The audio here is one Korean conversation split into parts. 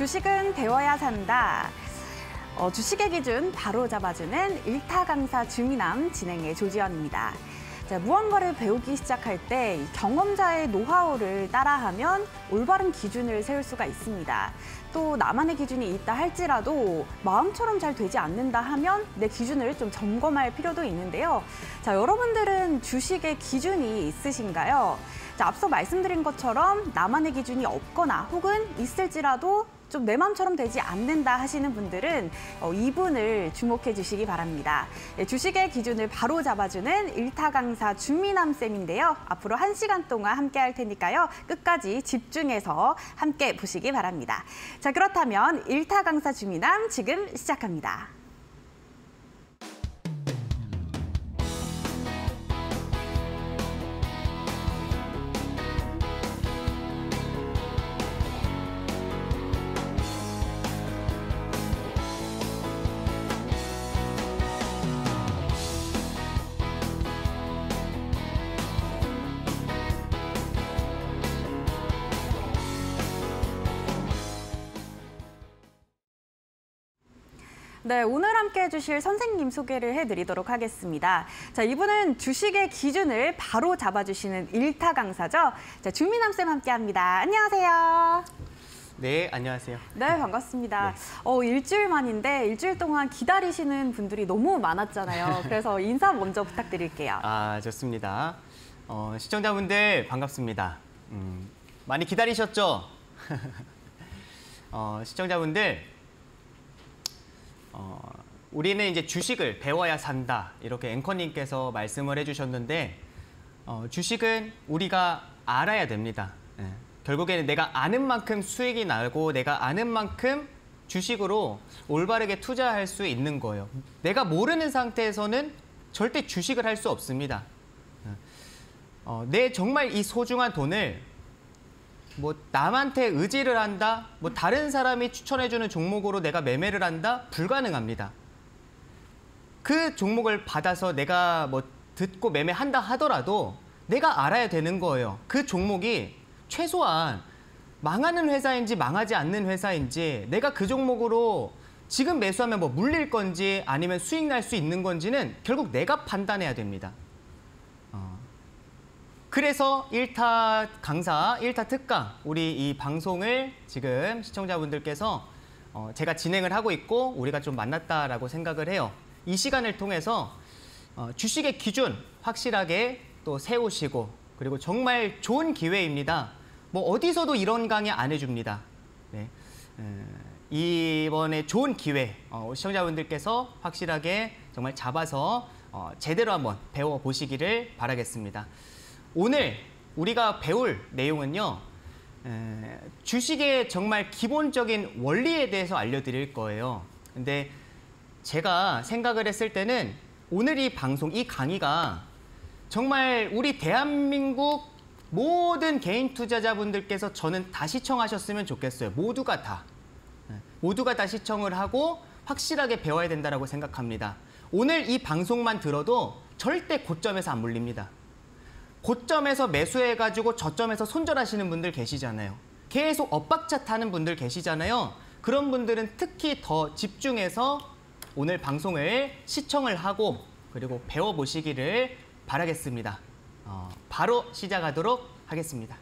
주식은 배워야 산다. 어, 주식의 기준 바로 잡아주는 일타 강사 주미남 진행의 조지현입니다. 자, 무언가를 배우기 시작할 때 경험자의 노하우를 따라하면 올바른 기준을 세울 수가 있습니다. 또 나만의 기준이 있다 할지라도 마음처럼 잘 되지 않는다 하면 내 기준을 좀 점검할 필요도 있는데요. 자, 여러분들은 주식의 기준이 있으신가요? 자, 앞서 말씀드린 것처럼 나만의 기준이 없거나 혹은 있을지라도 좀 내 마음처럼 되지 않는다 하시는 분들은 어, 이분을 주목해 주시기 바랍니다. 예, 주식의 기준을 바로 잡아주는 일타 강사 준미남 쌤인데요. 앞으로 한 시간 동안 함께 할 테니까요. 끝까지 집중해서 함께 보시기 바랍니다. 자, 그렇다면 일타 강사 준미남 지금 시작합니다. 네, 오늘 함께 해주실 선생님 소개를 해드리도록 하겠습니다. 자, 이분은 주식의 기준을 바로 잡아주시는 일타 강사죠. 자, 주민남 쌤 함께합니다. 안녕하세요. 네, 안녕하세요. 네, 반갑습니다. 어, 일주일 만인데 일주일 동안 기다리시는 분들이 너무 많았잖아요. 그래서 인사 먼저 부탁드릴게요. 아, 좋습니다. 어, 시청자분들 반갑습니다. 음, 많이 기다리셨죠? 어, 시청자분들, 어, 우리는 이제 주식을 배워야 산다. 이렇게 앵커님께서 말씀을 해주셨는데, 어, 주식은 우리가 알아야 됩니다. 예. 결국에는 내가 아는 만큼 수익이 나고 내가 아는 만큼 주식으로 올바르게 투자할 수 있는 거예요. 내가 모르는 상태에서는 절대 주식을 할 수 없습니다. 어, 내 정말 이 소중한 돈을 뭐 남한테 의지를 한다, 뭐 다른 사람이 추천해주는 종목으로 내가 매매를 한다, 불가능합니다. 그 종목을 받아서 내가 뭐 듣고 매매한다 하더라도 내가 알아야 되는 거예요. 그 종목이 최소한 망하는 회사인지 망하지 않는 회사인지 내가 그 종목으로 지금 매수하면 뭐 물릴 건지 아니면 수익 날 수 있는 건지는 결국 내가 판단해야 됩니다. 어. 그래서 1타 강사, 1타 특강 우리 이 방송을 지금 시청자분들께서 어, 제가 진행을 하고 있고 우리가 좀 만났다라고 생각을 해요. 이 시간을 통해서 어, 주식의 기준 확실하게 또 세우시고 그리고 정말 좋은 기회입니다. 뭐 어디서도 이런 강의 안 해줍니다. 네. 이번에 좋은 기회 어, 시청자분들께서 확실하게 정말 잡아서 어, 제대로 한번 배워보시기를 바라겠습니다. 오늘 우리가 배울 내용은요. 에, 주식의 정말 기본적인 원리에 대해서 알려드릴 거예요. 근데 제가 생각을 했을 때는 오늘 이 방송, 이 강의가 정말 우리 대한민국 모든 개인 투자자분들께서 저는 다 시청하셨으면 좋겠어요. 모두가 다. 모두가 다 시청을 하고 확실하게 배워야 된다고 생각합니다. 오늘 이 방송만 들어도 절대 고점에서 안 물립니다. 고점에서 매수해가지고 저점에서 손절하시는 분들 계시잖아요. 계속 엇박자 타는 분들 계시잖아요. 그런 분들은 특히 더 집중해서 오늘 방송을 시청을 하고 그리고 배워보시기를 바라겠습니다. 어, 바로 시작하도록 하겠습니다.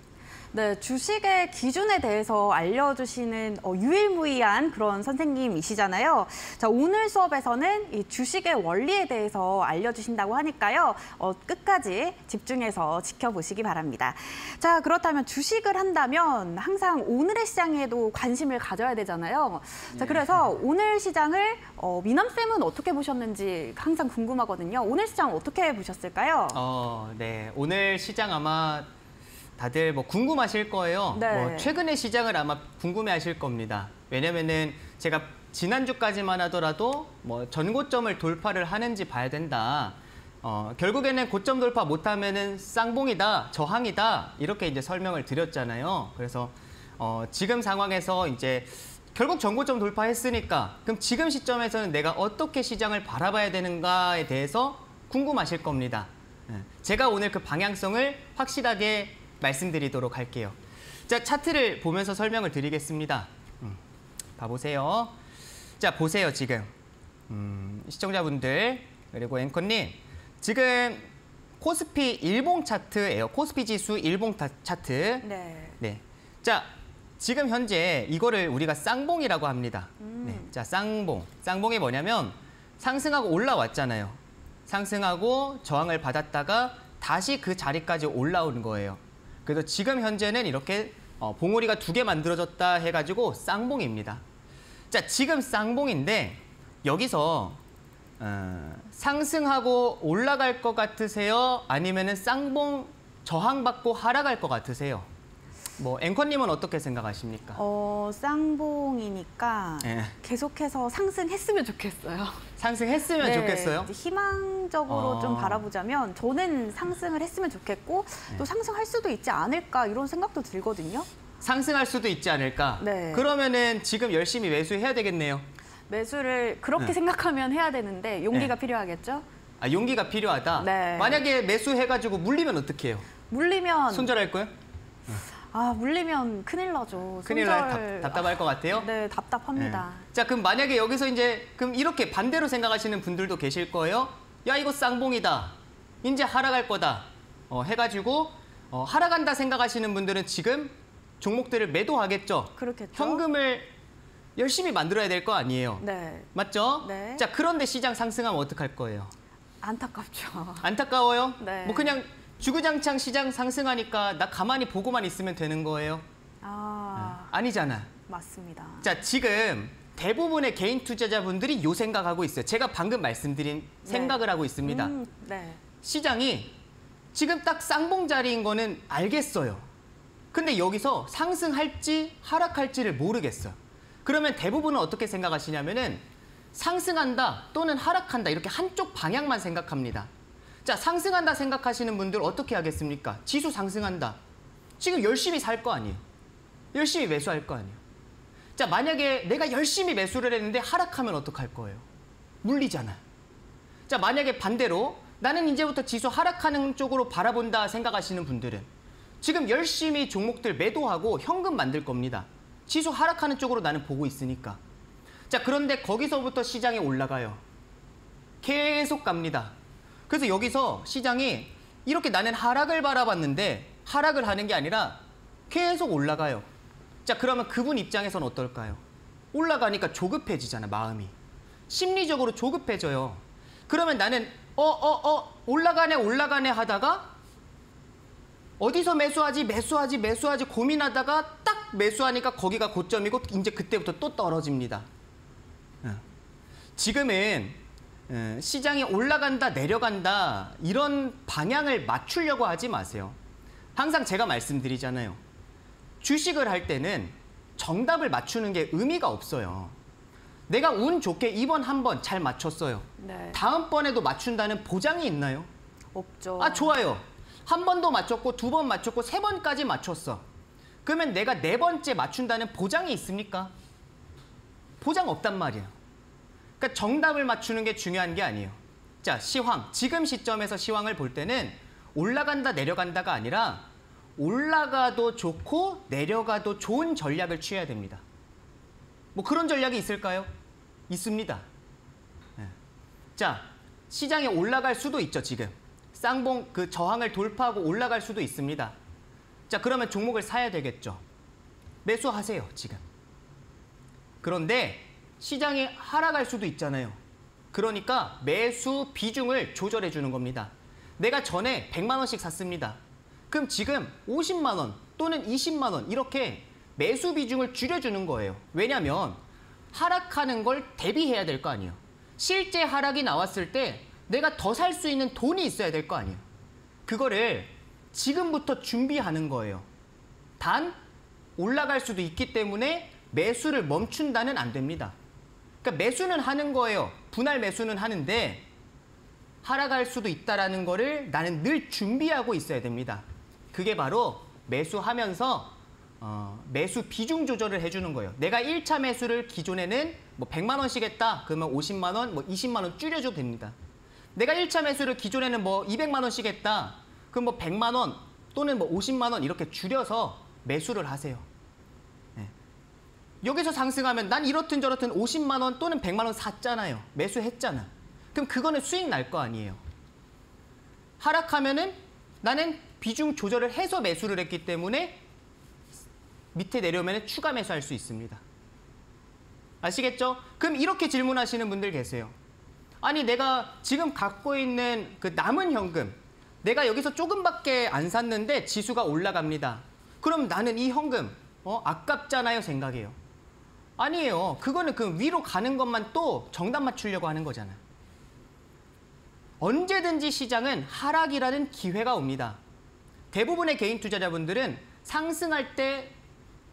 네, 주식의 기준에 대해서 알려주시는 어, 유일무이한 그런 선생님이시잖아요. 자, 오늘 수업에서는 이 주식의 원리에 대해서 알려주신다고 하니까요. 어, 끝까지 집중해서 지켜보시기 바랍니다. 자, 그렇다면 주식을 한다면 항상 오늘의 시장에도 관심을 가져야 되잖아요. 자, 그래서 오늘 시장을 어, 미남쌤은 어떻게 보셨는지 항상 궁금하거든요. 오늘 시장 어떻게 보셨을까요? 어, 네. 오늘 시장 아마 다들 뭐 궁금하실 거예요. 네. 뭐 최근의 시장을 아마 궁금해하실 겁니다. 왜냐면은 제가 지난주까지만 하더라도 뭐 전고점을 돌파를 하는지 봐야 된다. 어, 결국에는 고점 돌파 못하면은 쌍봉이다, 저항이다 이렇게 이제 설명을 드렸잖아요. 그래서 어, 지금 상황에서 이제 결국 전고점 돌파했으니까 그럼 지금 시점에서는 내가 어떻게 시장을 바라봐야 되는가에 대해서 궁금하실 겁니다. 예. 제가 오늘 그 방향성을 확실하게 말씀드리도록 할게요. 자, 차트를 보면서 설명을 드리겠습니다. 음. 봐보세요. 자, 보세요, 지금. 음, 시청자분들, 그리고 앵커님. 지금 코스피 일봉 차트예요. 코스피 지수 일봉 타- 차트. 네. 네. 자, 지금 현재 이거를 우리가 쌍봉이라고 합니다. 음. 네. 자, 쌍봉. 쌍봉이 뭐냐면 상승하고 올라왔잖아요. 상승하고 저항을 받았다가 다시 그 자리까지 올라오는 거예요. 그래서 지금 현재는 이렇게 어, 봉우리가 두 개 만들어졌다 해가지고 쌍봉입니다. 자, 지금 쌍봉인데 여기서 어, 상승하고 올라갈 것 같으세요? 아니면 은 쌍봉 저항받고 하락할 것 같으세요? 뭐 앵커님은 어떻게 생각하십니까? 어, 쌍봉이니까 예. 계속해서 상승했으면 좋겠어요. 상승했으면 네, 좋겠어요. 희망적으로 어. 좀 바라보자면 저는 상승을 했으면 좋겠고 네. 또 상승할 수도 있지 않을까 이런 생각도 들거든요. 상승할 수도 있지 않을까? 네. 그러면은 지금 열심히 매수해야 되겠네요. 매수를 그렇게 네. 생각하면 해야 되는데 용기가 네. 필요하겠죠? 아, 용기가 필요하다. 네. 만약에 매수해가지고 물리면 어떻게 해요? 물리면 손절할 거예요? 아 물리면 큰일 나죠. 큰일 답, 답답할 것 같아요. 네, 답답합니다. 네. 자, 그럼 만약에 여기서 이제 그럼 이렇게 반대로 생각하시는 분들도 계실 거예요. 야, 이거 쌍봉이다. 이제 하락할 거다. 어, 해가지고 어, 하락한다 생각하시는 분들은 지금 종목들을 매도하겠죠. 그렇겠죠. 현금을 열심히 만들어야 될 거 아니에요. 네, 맞죠? 네. 자, 그런데 시장 상승하면 어떡할 거예요? 안타깝죠. 안타까워요? 네. 뭐 그냥 주구장창 시장 상승하니까 나 가만히 보고만 있으면 되는 거예요? 아, 아니잖아. 맞습니다. 자, 지금 대부분의 개인 투자자분들이 요 생각하고 있어요. 제가 방금 말씀드린 네. 생각을 하고 있습니다. 음, 네, 시장이 지금 딱 쌍봉 자리인 거는 알겠어요. 근데 여기서 상승할지 하락할지를 모르겠어요. 그러면 대부분은 어떻게 생각하시냐면은 상승한다 또는 하락한다 이렇게 한쪽 방향만 생각합니다. 자, 상승한다 생각하시는 분들 어떻게 하겠습니까? 지수 상승한다. 지금 열심히 살 거 아니에요. 열심히 매수할 거 아니에요. 자, 만약에 내가 열심히 매수를 했는데 하락하면 어떡할 거예요? 물리잖아요. 자, 만약에 반대로 나는 이제부터 지수 하락하는 쪽으로 바라본다 생각하시는 분들은 지금 열심히 종목들 매도하고 현금 만들 겁니다. 지수 하락하는 쪽으로 나는 보고 있으니까. 자, 그런데 거기서부터 시장이 올라가요. 계속 갑니다. 그래서 여기서 시장이 이렇게 나는 하락을 바라봤는데 하락을 하는 게 아니라 계속 올라가요. 자, 그러면 그분 입장에서는 어떨까요? 올라가니까 조급해지잖아, 마음이. 심리적으로 조급해져요. 그러면 나는 어, 어, 어, 올라가네, 올라가네 하다가 어디서 매수하지, 매수하지, 매수하지 고민하다가 딱 매수하니까 거기가 고점이고 이제 그때부터 또 떨어집니다. 어. 지금은 어, 시장이 올라간다, 내려간다 이런 방향을 맞추려고 하지 마세요. 항상 제가 말씀드리잖아요. 주식을 할 때는 정답을 맞추는 게 의미가 없어요. 내가 운 좋게 이번 한 번 잘 맞췄어요. 네, 다음번에도 맞춘다는 보장이 있나요? 없죠. 아, 좋아요. 한 번도 맞췄고 두 번 맞췄고 세 번까지 맞췄어. 그러면 내가 네 번째 맞춘다는 보장이 있습니까? 보장 없단 말이에요. 그러니까 정답을 맞추는 게 중요한 게 아니에요. 자, 시황. 지금 시점에서 시황을 볼 때는 올라간다, 내려간다가 아니라 올라가도 좋고 내려가도 좋은 전략을 취해야 됩니다. 뭐 그런 전략이 있을까요? 있습니다. 네. 자, 시장에 올라갈 수도 있죠, 지금. 쌍봉 그 저항을 돌파하고 올라갈 수도 있습니다. 자, 그러면 종목을 사야 되겠죠. 매수하세요, 지금. 그런데 시장이 하락할 수도 있잖아요. 그러니까 매수 비중을 조절해 주는 겁니다. 내가 전에 100만 원씩 샀습니다. 그럼 지금 50만 원 또는 20만 원 이렇게 매수 비중을 줄여주는 거예요. 왜냐하면 하락하는 걸 대비해야 될 거 아니에요. 실제 하락이 나왔을 때 내가 더 살 수 있는 돈이 있어야 될 거 아니에요. 그거를 지금부터 준비하는 거예요. 단 올라갈 수도 있기 때문에 매수를 멈춘다는 안 됩니다. 그러니까 매수는 하는 거예요. 분할 매수는 하는데 하락할 수도 있다라는 거를 나는 늘 준비하고 있어야 됩니다. 그게 바로 매수하면서 어, 매수 비중 조절을 해주는 거예요. 내가 1차 매수를 기존에는 뭐 100만 원씩 했다. 그러면 50만 원, 뭐 20만 원 줄여줘도 됩니다. 내가 1차 매수를 기존에는 뭐 200만 원씩 했다. 그럼 뭐 100만 원 또는 뭐 50만 원 이렇게 줄여서 매수를 하세요. 네. 여기서 상승하면 난 이렇든 저렇든 50만 원 또는 100만 원 샀잖아요. 매수했잖아. 그럼 그거는 수익 날 거 아니에요. 하락하면은 나는 비중 조절을 해서 매수를 했기 때문에 밑에 내려오면 추가 매수할 수 있습니다. 아시겠죠? 그럼 이렇게 질문하시는 분들 계세요. 아니 내가 지금 갖고 있는 그 남은 현금 내가 여기서 조금밖에 안 샀는데 지수가 올라갑니다. 그럼 나는 이 현금 어 아깝잖아요 생각해요. 아니에요. 그거는 그 위로 가는 것만 또 정답 맞추려고 하는 거잖아요. 언제든지 시장은 하락이라는 기회가 옵니다. 대부분의 개인 투자자분들은 상승할 때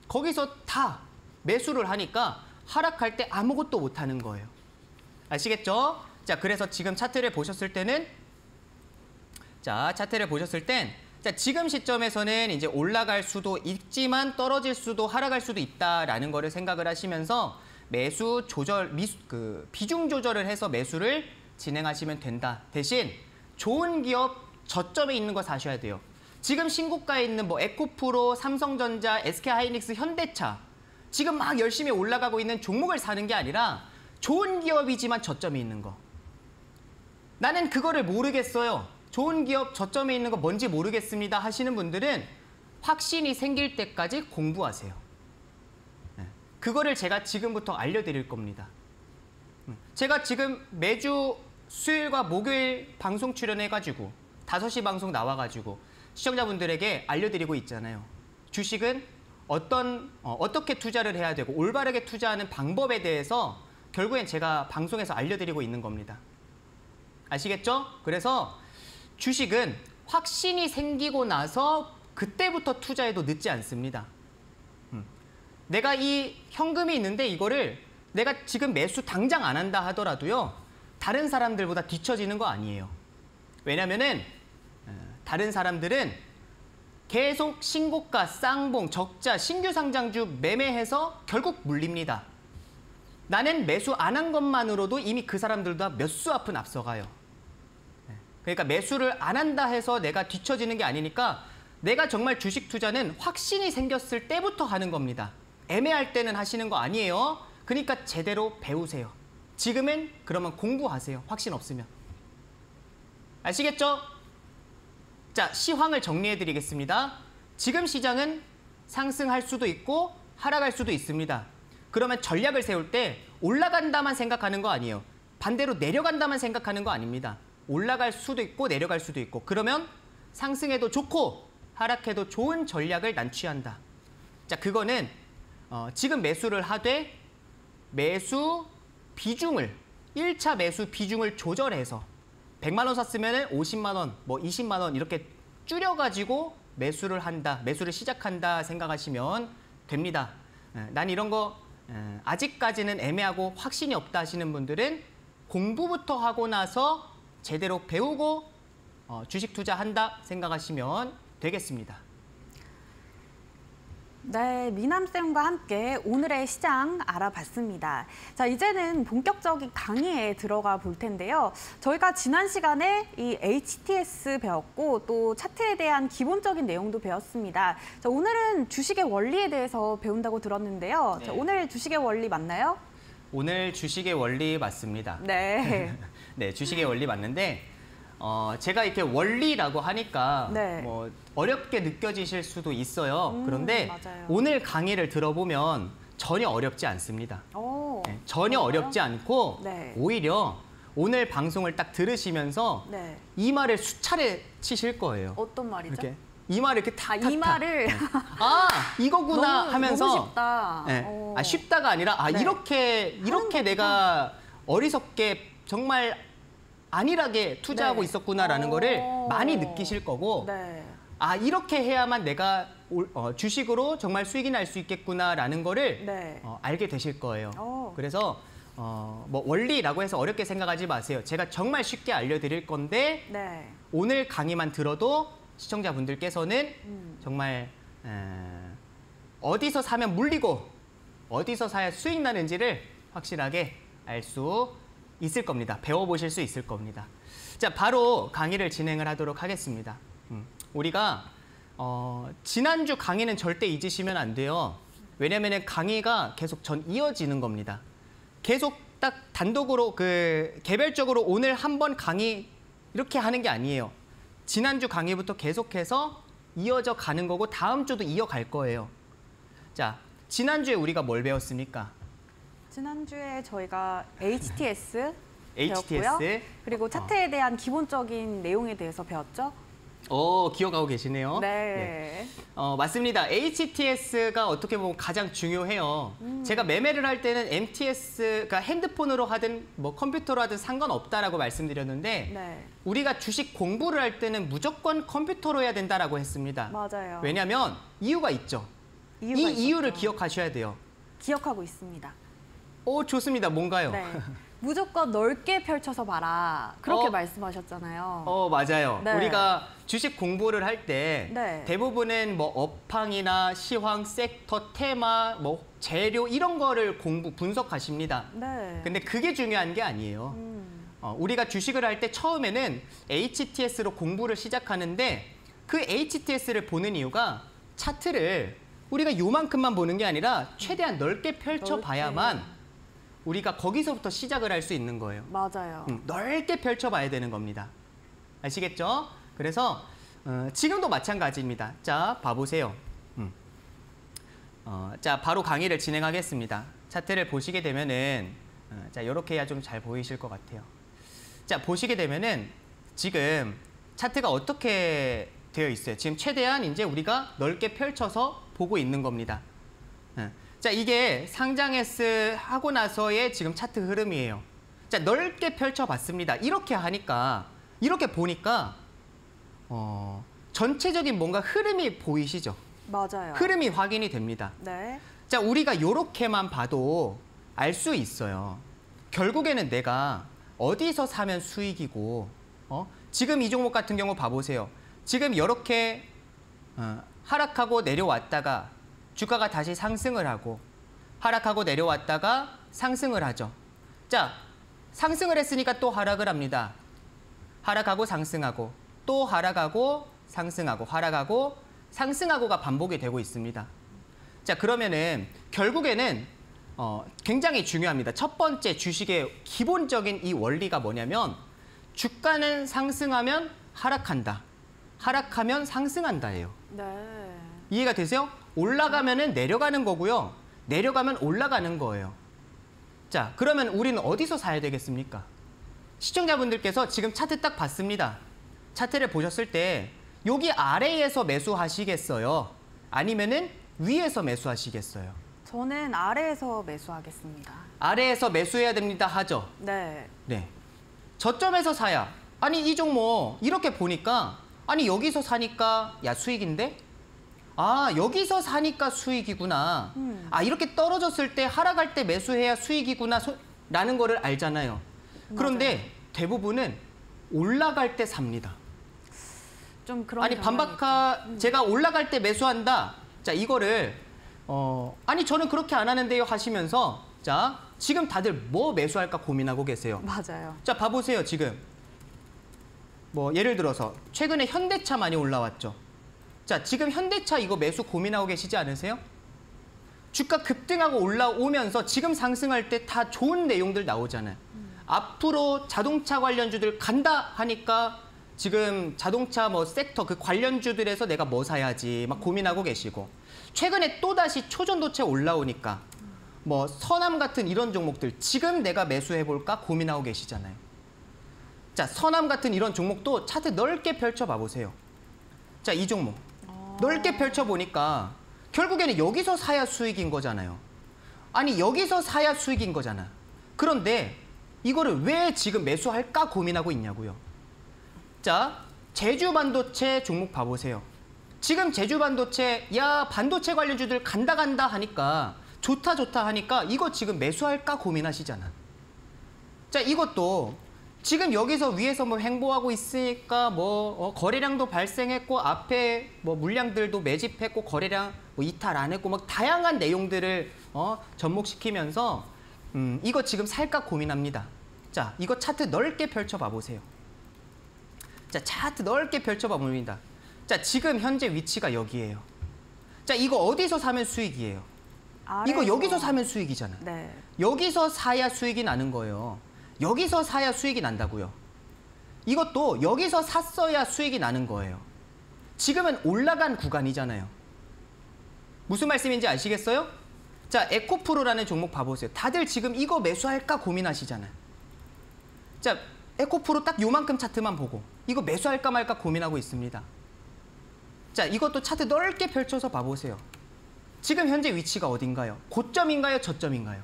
거기서 다 매수를 하니까 하락할 때 아무것도 못 하는 거예요. 아시겠죠? 자, 그래서 지금 차트를 보셨을 때는 자, 차트를 보셨을 땐 자, 지금 시점에서는 이제 올라갈 수도 있지만 떨어질 수도 하락할 수도 있다라는 거를 생각을 하시면서 매수 조절 미수, 그 비중 조절을 해서 매수를 진행하시면 된다. 대신 좋은 기업 저점에 있는 거 사셔야 돼요. 지금 신고가에 있는 뭐 에코프로, 삼성전자, SK하이닉스, 현대차 지금 막 열심히 올라가고 있는 종목을 사는 게 아니라 좋은 기업이지만 저점에 있는 거. 나는 그거를 모르겠어요. 좋은 기업 저점에 있는 거 뭔지 모르겠습니다 하시는 분들은 확신이 생길 때까지 공부하세요. 네. 그거를 제가 지금부터 알려드릴 겁니다. 음. 제가 지금 매주 수요일과 목요일 방송 출연해가지고 5시 방송 나와가지고 시청자분들에게 알려드리고 있잖아요. 주식은 어떤, 어, 어떻게 투자를 해야 되고 올바르게 투자하는 방법에 대해서 결국엔 제가 방송에서 알려드리고 있는 겁니다. 아시겠죠? 그래서 주식은 확신이 생기고 나서 그때부터 투자해도 늦지 않습니다. 음. 내가 이 현금이 있는데 이거를 내가 지금 매수 당장 안 한다 하더라도요. 다른 사람들보다 뒤처지는 거 아니에요. 왜냐면은 어, 다른 사람들은 계속 신고가, 쌍봉, 적자, 신규 상장주 매매해서 결국 물립니다. 나는 매수 안 한 것만으로도 이미 그 사람들보다 몇 수 앞은 앞서가요. 그러니까 매수를 안 한다 해서 내가 뒤처지는 게 아니니까 내가 정말 주식 투자는 확신이 생겼을 때부터 하는 겁니다. 애매할 때는 하시는 거 아니에요. 그러니까 제대로 배우세요. 지금은 그러면 공부하세요. 확신 없으면. 아시겠죠? 자, 시황을 정리해 드리겠습니다. 지금 시장은 상승할 수도 있고 하락할 수도 있습니다. 그러면 전략을 세울 때 올라간다만 생각하는 거 아니에요. 반대로 내려간다만 생각하는 거 아닙니다. 올라갈 수도 있고 내려갈 수도 있고 그러면 상승해도 좋고 하락해도 좋은 전략을 난 취한다. 자, 그거는 어, 지금 매수를 하되 매수 비중을 1차 매수 비중을 조절해서 100만 원 샀으면 50만 원, 뭐 20만 원 이렇게 줄여가지고 매수를 한다, 매수를 시작한다 생각하시면 됩니다. 에, 난 이런 거 에, 아직까지는 애매하고 확신이 없다 하시는 분들은 공부부터 하고 나서 제대로 배우고 어, 주식 투자한다 생각하시면 되겠습니다. 네, 미남쌤과 함께 오늘의 시장 알아봤습니다. 자, 이제는 본격적인 강의에 들어가 볼 텐데요. 저희가 지난 시간에 이 HTS 배웠고 또 차트에 대한 기본적인 내용도 배웠습니다. 자, 오늘은 주식의 원리에 대해서 배운다고 들었는데요. 자, 네. 오늘 주식의 원리 맞나요? 오늘 주식의 원리 맞습니다. 네. 네, 주식의 원리 맞는데 어, 제가 이렇게 원리라고 하니까 네. 뭐 어렵게 느껴지실 수도 있어요. 음, 그런데 맞아요. 오늘 강의를 들어보면 전혀 어렵지 않습니다. 오, 네, 전혀 그런가요? 어렵지 않고 네. 오히려 오늘 방송을 딱 들으시면서 네. 이 말을 수차례 치실 거예요. 어떤 말이죠? 이렇게 이 말을 이렇게 아, 탁탁탁. 이 말을 아 이거구나 너무, 하면서 너무 쉽다. 네. 오. 아 쉽다가 아니라 아 네. 이렇게 이렇게. 내가 어리석게 정말 안일하게 투자하고 네. 있었구나라는 오. 거를 많이 느끼실 거고 네. 아 이렇게 해야만 내가 올- 어, 주식으로 정말 수익이 날 수 있겠구나라는 거를 네. 어, 알게 되실 거예요. 오. 그래서 어, 뭐 원리라고 해서 어렵게 생각하지 마세요. 제가 정말 쉽게 알려드릴 건데 네. 오늘 강의만 들어도 시청자분들께서는 음. 정말 에, 어디서 사면 물리고 어디서 사야 수익 나는지를 확실하게 알 수 있을 겁니다. 배워보실 수 있을 겁니다. 자, 바로 강의를 진행을 하도록 하겠습니다. 음, 우리가 어, 지난주 강의는 절대 잊으시면 안 돼요. 왜냐면은 강의가 계속 전 이어지는 겁니다. 계속 딱 단독으로 그 개별적으로 오늘 한 번 강의 이렇게 하는 게 아니에요. 지난주 강의부터 계속해서 이어져 가는 거고 다음 주도 이어갈 거예요. 자, 지난주에 우리가 뭘 배웠습니까? 지난주에 저희가 HTS HTS. 배웠고요. 그리고 차트에 대한 기본적인 내용에 대해서 배웠죠. 어, 기억하고 계시네요. 네. 어, 맞습니다. HTS가 어떻게 보면 가장 중요해요. 제가 매매를 할 때는 MTS, 그러니까 핸드폰으로 하든 뭐 컴퓨터로 하든 상관없다라고 말씀드렸는데 네. 우리가 주식 공부를 할 때는 무조건 컴퓨터로 해야 된다라고 했습니다. 맞아요. 왜냐하면 이유가 있죠. 이유가 이 이유를 있었죠. 기억하셔야 돼요. 기억하고 있습니다. 오, 좋습니다. 뭔가요? 네. 무조건 넓게 펼쳐서 봐라. 그렇게 어. 말씀하셨잖아요. 어, 맞아요. 네. 우리가 주식 공부를 할때 네. 대부분은 뭐 업황이나 시황, 섹터, 테마, 뭐 재료 이런 거를 공부 분석하십니다. 네. 근데 그게 중요한 게 아니에요. 음, 어, 우리가 주식을 할 때 처음에는 HTS로 공부를 시작하는데 그 HTS를 보는 이유가 차트를 우리가 요만큼만 보는 게 아니라 최대한 넓게 펼쳐 봐야만 우리가 거기서부터 시작을 할 수 있는 거예요. 맞아요. 음, 넓게 펼쳐봐야 되는 겁니다. 아시겠죠? 그래서 어, 지금도 마찬가지입니다. 자, 봐보세요. 음. 어, 자, 바로 강의를 진행하겠습니다. 차트를 보시게 되면은 어, 자, 이렇게 해야 좀 잘 보이실 것 같아요. 자, 보시게 되면은 지금 차트가 어떻게 되어 있어요? 지금 최대한 이제 우리가 넓게 펼쳐서 보고 있는 겁니다. 예. 자, 이게 상장S 하고 나서의 지금 차트 흐름이에요. 자, 넓게 펼쳐봤습니다. 이렇게 하니까, 이렇게 보니까, 어, 전체적인 뭔가 흐름이 보이시죠? 맞아요. 흐름이 확인이 됩니다. 네. 자, 우리가 이렇게만 봐도 알 수 있어요. 결국에는 내가 어디서 사면 수익이고, 어? 지금 이 종목 같은 경우 봐보세요. 지금 이렇게 어, 하락하고 내려왔다가 주가가 다시 상승을 하고 하락하고 내려왔다가 상승을 하죠. 자, 상승을 했으니까 또 하락을 합니다. 하락하고 상승하고 또 하락하고 상승하고 하락하고 상승하고가 반복이 되고 있습니다. 자, 그러면은 결국에는 어, 굉장히 중요합니다. 첫 번째 주식의 기본적인 이 원리가 뭐냐면 주가는 상승하면 하락한다. 하락하면 상승한다예요. 네. 이해가 되세요? 올라가면은 내려가는 거고요. 내려가면 올라가는 거예요. 자, 그러면 우리는 어디서 사야 되겠습니까? 시청자분들께서 지금 차트 딱 봤습니다. 차트를 보셨을 때 여기 아래에서 매수하시겠어요? 아니면은 위에서 매수하시겠어요? 저는 아래에서 매수하겠습니다. 아래에서 매수해야 됩니다 하죠. 네. 네. 저점에서 사야. 아니 이 종목 이렇게 보니까 아니 여기서 사니까 야 수익인데? 아 여기서 사니까 수익이구나. 음. 아 이렇게 떨어졌을 때 하락할 때 매수해야 수익이구나 소- 라는 거를 알잖아요. 그런데 대부분은 올라갈 때 삽니다. 좀 그런 아니 반박하 제가 올라갈 때 매수한다. 자 이거를 어 아니 저는 그렇게 안 하는데요 하시면서 자 지금 다들 뭐 매수할까 고민하고 계세요. 맞아요. 자 봐보세요 지금 뭐 예를 들어서 최근에 현대차 많이 올라왔죠. 자 지금 현대차 이거 매수 고민하고 계시지 않으세요? 주가 급등하고 올라오면서 지금 상승할 때 다 좋은 내용들 나오잖아요. 앞으로 자동차 관련주들 간다 하니까 지금 자동차 뭐 섹터 그 관련주들에서 내가 뭐 사야지 막 고민하고 계시고 최근에 또 다시 초전도체 올라오니까 뭐 서남 같은 이런 종목들 지금 내가 매수해 볼까 고민하고 계시잖아요. 자 서남 같은 이런 종목도 차트 넓게 펼쳐 봐 보세요. 자 이 종목 넓게 펼쳐 보니까 결국에는 여기서 사야 수익인 거잖아요. 아니 여기서 사야 수익인 거잖아. 그런데 이거를 왜 지금 매수할까 고민하고 있냐고요. 자, 제주 반도체 종목 봐보세요. 지금 제주 반도체, 야, 반도체 관련주들 간다 간다 하니까 좋다 좋다 하니까 이거 지금 매수할까 고민하시잖아. 자, 이것도 지금 여기서 위에서 뭐 행보하고 있으니까 뭐 어, 거래량도 발생했고 앞에 뭐 물량들도 매집했고 거래량 뭐 이탈 안 했고 막 다양한 내용들을 어, 접목시키면서 음, 이거 지금 살까 고민합니다. 자, 이거 차트 넓게 펼쳐봐 보세요. 자, 차트 넓게 펼쳐봐 봅니다. 자, 지금 현재 위치가 여기예요. 자, 이거 어디서 사면 수익이에요? 이거 아래에서- 여기서 사면 수익이잖아. 네. 여기서 사야 수익이 나는 거예요. 여기서 사야 수익이 난다고요. 이것도 여기서 샀어야 수익이 나는 거예요. 지금은 올라간 구간이잖아요. 무슨 말씀인지 아시겠어요? 자, 에코프로라는 종목 봐보세요. 다들 지금 이거 매수할까 고민하시잖아요. 자, 에코프로 딱 요만큼 차트만 보고 이거 매수할까 말까 고민하고 있습니다. 자, 이것도 차트 넓게 펼쳐서 봐보세요. 지금 현재 위치가 어딘가요? 고점인가요? 저점인가요?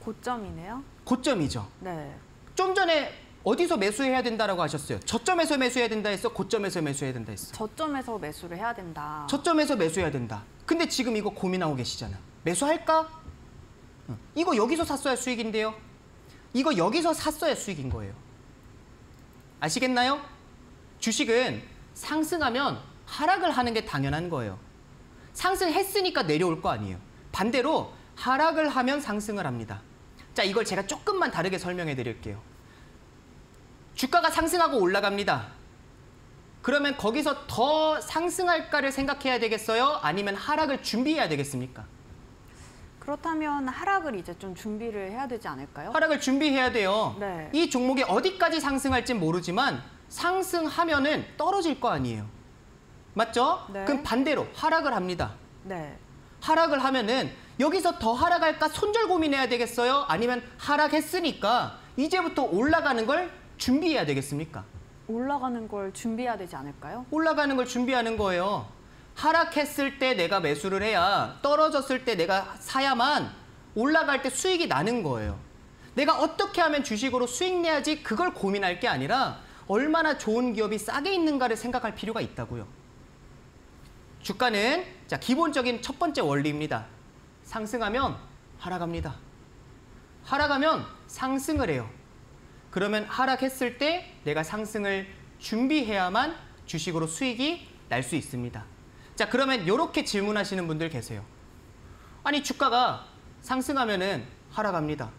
고점이네요. 고점이죠. 네. 좀 전에 어디서 매수해야 된다라고 하셨어요. 저점에서 매수해야 된다 했어. 고점에서 매수해야 된다 했어. 저점에서 매수를 해야 된다. 저점에서 매수해야 된다. 근데 지금 이거 고민하고 계시잖아. 매수할까? 응. 이거 여기서 샀어야 수익인데요. 이거 여기서 샀어야 수익인 거예요. 아시겠나요? 주식은 상승하면 하락을 하는 게 당연한 거예요. 상승했으니까 내려올 거 아니에요. 반대로 하락을 하면 상승을 합니다. 자, 이걸 제가 조금만 다르게 설명해 드릴게요. 주가가 상승하고 올라갑니다. 그러면 거기서 더 상승할까를 생각해야 되겠어요? 아니면 하락을 준비해야 되겠습니까? 그렇다면 하락을 이제 좀 준비를 해야 되지 않을까요? 하락을 준비해야 돼요. 네. 이 종목이 어디까지 상승할진 모르지만 상승하면 은 떨어질 거 아니에요. 맞죠? 네. 그럼 반대로 하락을 합니다. 네. 하락을 하면 은 여기서 더 하락할까 손절 고민해야 되겠어요? 아니면 하락했으니까 이제부터 올라가는 걸 준비해야 되겠습니까? 올라가는 걸 준비해야 되지 않을까요? 올라가는 걸 준비하는 거예요. 하락했을 때 내가 매수를 해야 떨어졌을 때 내가 사야만 올라갈 때 수익이 나는 거예요. 내가 어떻게 하면 주식으로 수익 내야지 그걸 고민할 게 아니라 얼마나 좋은 기업이 싸게 있는가를 생각할 필요가 있다고요. 주가는 자 기본적인 첫 번째 원리입니다. 상승하면 하락합니다. 하락하면 상승을 해요. 그러면 하락했을 때 내가 상승을 준비해야만 주식으로 수익이 날 수 있습니다. 자, 그러면 이렇게 질문하시는 분들 계세요. 아니, 주가가 상승하면 은 하락합니다.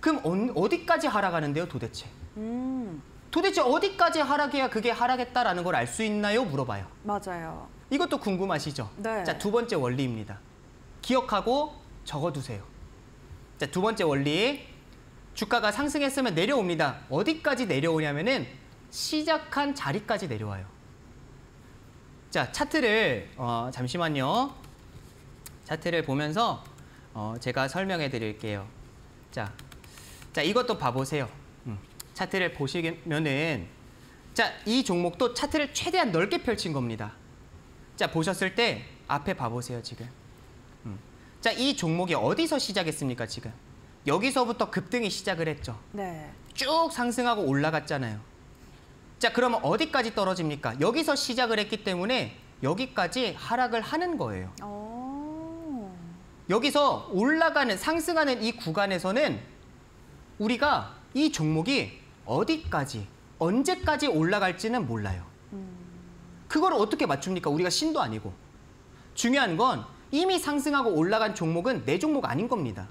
그럼 어- 어디까지 하락하는데요, 도대체? 음, 도대체 어디까지 하락해야 그게 하락했다라는 걸 알 수 있나요? 물어봐요. 맞아요. 이것도 궁금하시죠? 네. 자, 두 번째 원리입니다. 기억하고 적어두세요. 자, 두 번째 원리. 주가가 상승했으면 내려옵니다. 어디까지 내려오냐면은 시작한 자리까지 내려와요. 자, 차트를 어, 잠시만요. 차트를 보면서 어, 제가 설명해 드릴게요. 자, 자 이것도 봐보세요. 음, 차트를 보시면은 자, 이 종목도 차트를 최대한 넓게 펼친 겁니다. 자, 보셨을 때 앞에 봐보세요, 지금. 음. 자, 이 종목이 어디서 시작했습니까, 지금? 여기서부터 급등이 시작을 했죠. 네. 쭉 상승하고 올라갔잖아요. 자, 그러면 어디까지 떨어집니까? 여기서 시작을 했기 때문에 여기까지 하락을 하는 거예요. 오. 여기서 올라가는 상승하는 이 구간에서는 우리가 이 종목이 어디까지 언제까지 올라갈지는 몰라요. 그걸 어떻게 맞춥니까? 우리가 신도 아니고. 중요한 건 이미 상승하고 올라간 종목은 내 종목 아닌 겁니다.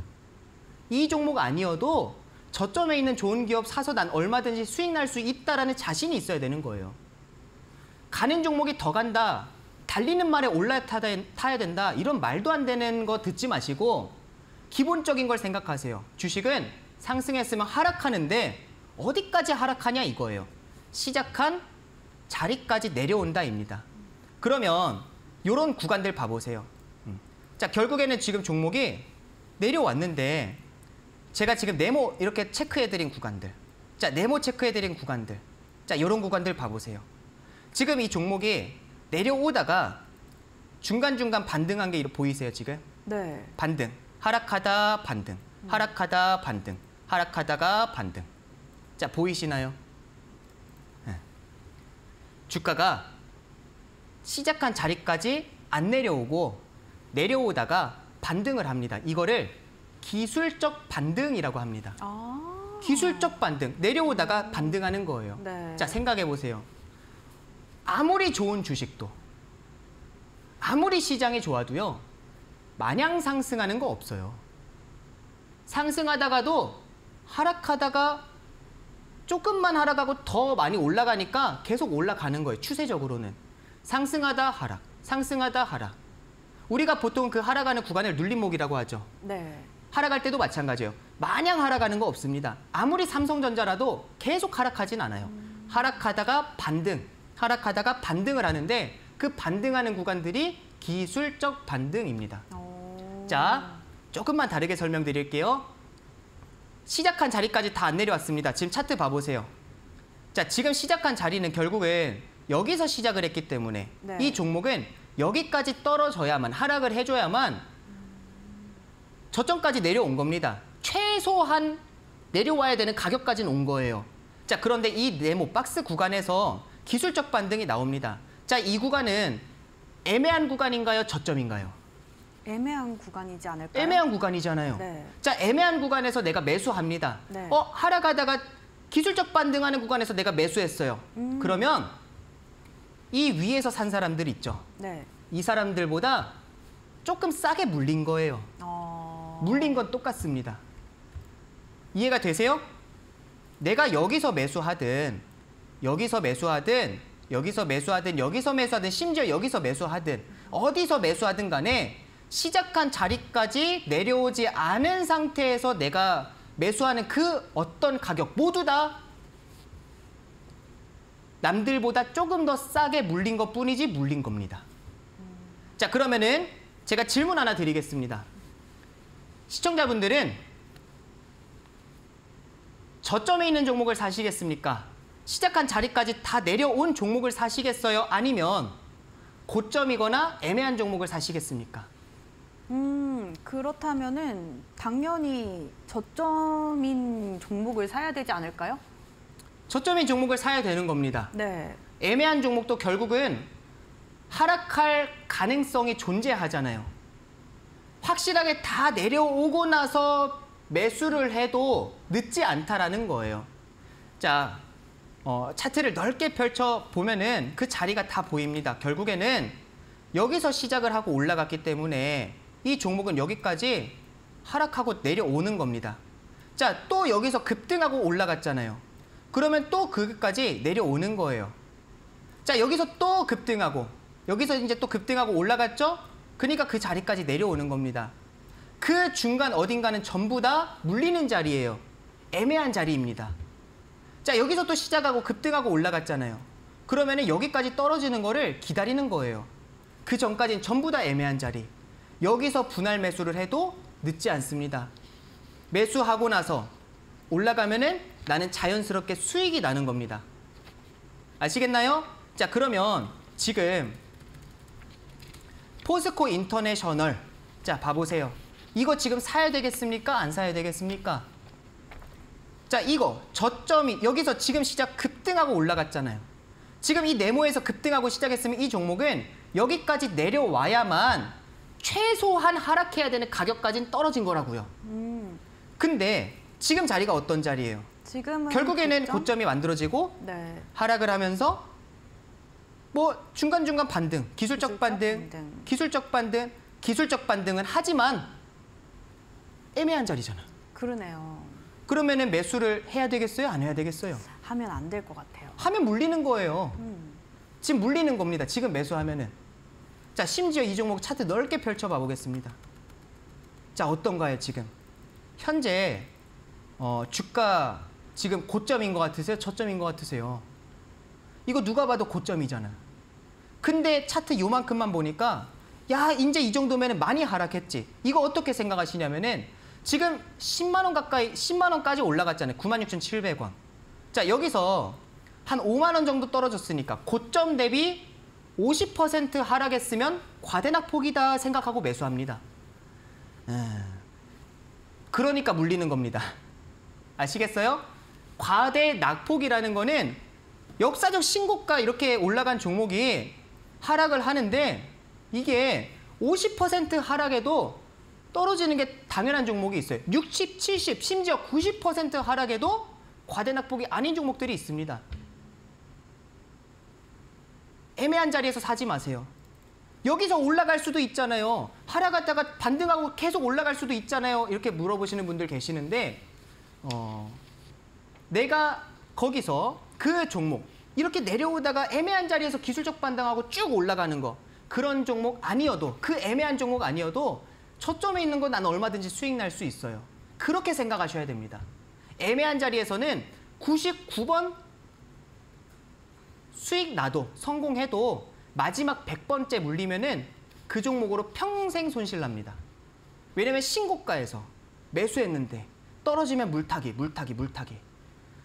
이 종목 아니어도 저점에 있는 좋은 기업 사서 난 얼마든지 수익 날 수 있다라는 자신이 있어야 되는 거예요. 가는 종목이 더 간다. 달리는 말에 올라타야 된다. 이런 말도 안 되는 거 듣지 마시고 기본적인 걸 생각하세요. 주식은 상승했으면 하락하는데 어디까지 하락하냐 이거예요. 시작한 자리까지 내려온다입니다. 그러면 이런 구간들 봐보세요. 음. 자 결국에는 지금 종목이 내려왔는데 제가 지금 네모 이렇게 체크해드린 구간들. 자 네모 체크해드린 구간들. 자 이런 구간들 봐보세요. 지금 이 종목이 내려오다가 중간중간 반등한 게 보이세요 지금? 네. 반등. 하락하다 반등. 하락하다 반등. 하락하다가 반등. 자, 보이시나요? 네. 주가가 시작한 자리까지 안 내려오고 내려오다가 반등을 합니다. 이거를 기술적 반등이라고 합니다. 아. 기술적 반등. 내려오다가 반등하는 거예요. 네. 자, 생각해 보세요. 아무리 좋은 주식도 아무리 시장이 좋아도요. 마냥 상승하는 거 없어요. 상승하다가도 하락하다가 조금만 하락하고 더 많이 올라가니까 계속 올라가는 거예요. 추세적으로는. 상승하다 하락, 상승하다 하락. 우리가 보통 그 하락하는 구간을 눌림목이라고 하죠. 네. 하락할 때도 마찬가지예요. 마냥 하락하는 거 없습니다. 아무리 삼성전자라도 계속 하락하진 않아요. 하락하다가 반등, 하락하다가 반등을 하는데 그 반등하는 구간들이 기술적 반등입니다. 오. 자, 조금만 다르게 설명드릴게요. 시작한 자리까지 다 안 내려왔습니다. 지금 차트 봐보세요. 자, 지금 시작한 자리는 결국은 여기서 시작을 했기 때문에 네. 이 종목은 여기까지 떨어져야만 하락을 해줘야만 저점까지 내려온 겁니다. 최소한 내려와야 되는 가격까지는 온 거예요. 자, 그런데 이 네모 박스 구간에서 기술적 반등이 나옵니다. 자, 이 구간은 애매한 구간인가요? 저점인가요? 애매한 구간이지 않을까요? 애매한 구간이잖아요. 네. 자, 애매한 구간에서 내가 매수합니다. 네. 어, 하락하다가 기술적 반등하는 구간에서 내가 매수했어요. 음. 그러면 이 위에서 산 사람들 있죠. 네. 이 사람들보다 조금 싸게 물린 거예요. 어. 물린 건 똑같습니다. 이해가 되세요? 내가 여기서 매수하든 여기서 매수하든 여기서 매수하든 여기서 매수하든 심지어 여기서 매수하든 어디서 매수하든 간에 시작한 자리까지 내려오지 않은 상태에서 내가 매수하는 그 어떤 가격 모두 다 남들보다 조금 더 싸게 물린 것 뿐이지 물린 겁니다. 자, 그러면은 제가 질문 하나 드리겠습니다. 시청자분들은 저점에 있는 종목을 사시겠습니까? 시작한 자리까지 다 내려온 종목을 사시겠어요? 아니면 고점이거나 애매한 종목을 사시겠습니까? 음, 그렇다면은 당연히 저점인 종목을 사야 되지 않을까요? 저점인 종목을 사야 되는 겁니다. 네. 애매한 종목도 결국은 하락할 가능성이 존재하잖아요. 확실하게 다 내려오고 나서 매수를 해도 늦지 않다라는 거예요. 자, 어, 차트를 넓게 펼쳐 보면은 그 자리가 다 보입니다. 결국에는 여기서 시작을 하고 올라갔기 때문에 이 종목은 여기까지 하락하고 내려오는 겁니다. 자, 또 여기서 급등하고 올라갔잖아요. 그러면 또 그까지 내려오는 거예요. 자, 여기서 또 급등하고 여기서 이제 또 급등하고 올라갔죠? 그러니까 그 자리까지 내려오는 겁니다. 그 중간 어딘가는 전부 다 물리는 자리예요. 애매한 자리입니다. 자, 여기서 또 시작하고 급등하고 올라갔잖아요. 그러면은 여기까지 떨어지는 거를 기다리는 거예요. 그 전까지는 전부 다 애매한 자리. 여기서 분할 매수를 해도 늦지 않습니다. 매수하고 나서 올라가면은 나는 자연스럽게 수익이 나는 겁니다. 아시겠나요? 자, 그러면 지금 포스코 인터내셔널 자, 봐보세요. 이거 지금 사야 되겠습니까? 안 사야 되겠습니까? 자, 이거 저점이 여기서 지금 시작 급등하고 올라갔잖아요. 지금 이 네모에서 급등하고 시작했으면 이 종목은 여기까지 내려와야만 최소한 하락해야 되는 가격까지는 떨어진 거라고요. 음, 근데 지금 자리가 어떤 자리예요? 지금은 결국에는 고점? 고점이 만들어지고 네. 하락을 하면서 뭐 중간중간 반등, 기술적, 기술적 반등, 반등. 기술적 반등, 기술적 반등은 하지만 애매한 자리잖아. 그러네요. 그러면은 매수를 해야 되겠어요? 안 해야 되겠어요? 하면 안 될 것 같아요. 하면 물리는 거예요. 음, 지금 물리는 겁니다. 지금 매수하면은. 자, 심지어 이 종목 차트 넓게 펼쳐봐 보겠습니다. 자, 어떤가요, 지금? 현재 어, 주가 지금 고점인 것 같으세요? 저점인 것 같으세요? 이거 누가 봐도 고점이잖아. 근데 차트 요만큼만 보니까 야, 이제 이 정도면 많이 하락했지. 이거 어떻게 생각하시냐면은 지금 10만 원 가까이 10만 원까지 올라갔잖아요. 96,700원. 자, 여기서 한 5만 원 정도 떨어졌으니까 고점 대비 50% 하락했으면 과대낙 폭이다 생각하고 매수합니다. 음, 그러니까 물리는 겁니다. 아시겠어요? 과대 낙폭이라는 거는 역사적 신고가 이렇게 올라간 종목이 하락을 하는데 이게 50% 하락에도 떨어지는 게 당연한 종목이 있어요. 60, 70, 심지어 90% 하락에도 과대낙폭이 아닌 종목들이 있습니다. 애매한 자리에서 사지 마세요. 여기서 올라갈 수도 있잖아요. 하락하다가 반등하고 계속 올라갈 수도 있잖아요. 이렇게 물어보시는 분들 계시는데 어, 내가 거기서 그 종목 이렇게 내려오다가 애매한 자리에서 기술적 반등하고 쭉 올라가는 거 그런 종목 아니어도 그 애매한 종목 아니어도 저점에 있는 건 나는 얼마든지 수익 날 수 있어요. 그렇게 생각하셔야 됩니다. 애매한 자리에서는 99번 수익 나도 성공해도 마지막 100번째 물리면은 그 종목으로 평생 손실 납니다. 왜냐면 신고가에서 매수했는데 떨어지면 물타기, 물타기, 물타기.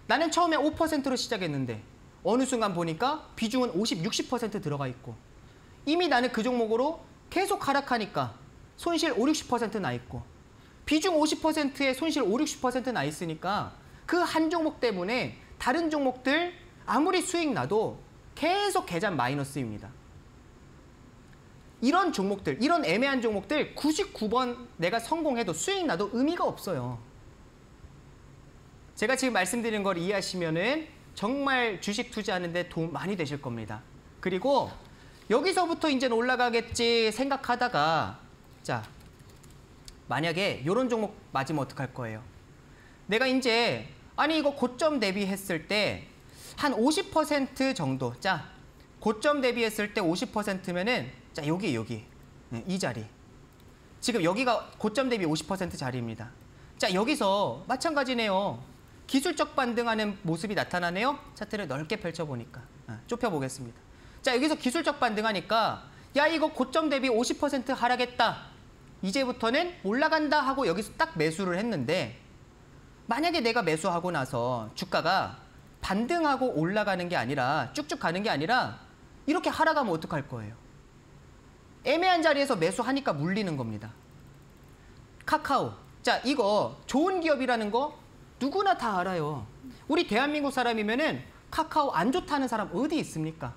나는 처음에 5%로 시작했는데 어느 순간 보니까 비중은 50, 60% 들어가 있고 이미 나는 그 종목으로 계속 하락하니까 손실 5, 60%나 있고 비중 50%에 손실 5, 60%나 있으니까 그 한 종목 때문에 다른 종목들 아무리 수익 나도 계속 계산 마이너스입니다. 이런 종목들, 이런 애매한 종목들 99번 내가 성공해도 수익 나도 의미가 없어요. 제가 지금 말씀드린 걸 이해하시면은 정말 주식 투자하는데 도움 많이 되실 겁니다. 그리고 여기서부터 이제는 올라가겠지 생각하다가 자 만약에 이런 종목 맞으면 어떡할 거예요? 내가 이제 아니 이거 고점 대비했을 때 한 50% 정도 자 고점 대비했을 때 50%면은 자 여기 여기 네, 이 자리 지금 여기가 고점 대비 50% 자리입니다. 자 여기서 마찬가지네요. 기술적 반등하는 모습이 나타나네요. 차트를 넓게 펼쳐보니까 아, 좁혀보겠습니다. 자 여기서 기술적 반등하니까 야 이거 고점 대비 50% 하락했다. 이제부터는 올라간다 하고 여기서 딱 매수를 했는데 만약에 내가 매수하고 나서 주가가 반등하고 올라가는 게 아니라 쭉쭉 가는 게 아니라 이렇게 하락하면 어떡할 거예요? 애매한 자리에서 매수하니까 물리는 겁니다. 카카오. 자, 이거 좋은 기업이라는 거 누구나 다 알아요. 우리 대한민국 사람이면은 카카오 안 좋다는 사람 어디 있습니까?